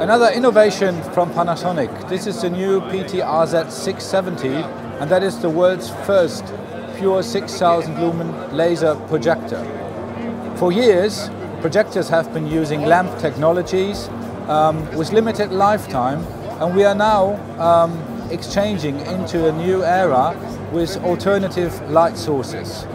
Another innovation from Panasonic. This is the new PT-RZ 670 and that is the world's first pure 6000 lumen laser projector. For years, projectors have been using lamp technologies um, with limited lifetime and we are now um, exchanging into a new era with alternative light sources.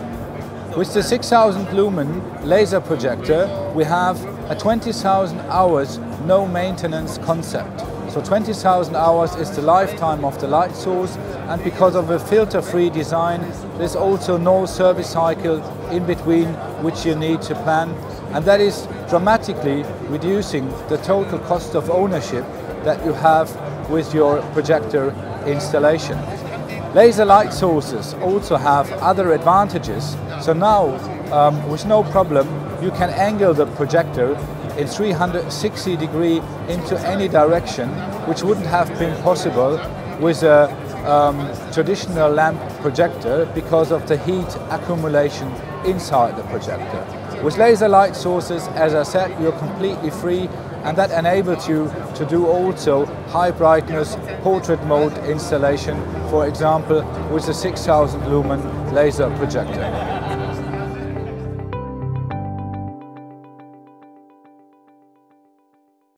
With the 6000 lumen laser projector, we have a 20,000 hours no maintenance concept. So 20,000 hours is the lifetime of the light source and because of a filter-free design, there's also no service cycle in between which you need to plan and that is dramatically reducing the total cost of ownership that you have with your projector installation. Laser light sources also have other advantages. So now, um, with no problem, you can angle the projector in 360 degree into any direction, which wouldn't have been possible with a um, traditional lamp projector because of the heat accumulation inside the projector. With laser light sources, as I said, you're completely free and that enables you to do also high brightness portrait mode installation, for example, with a 6000 lumen laser projector.